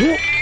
おっ。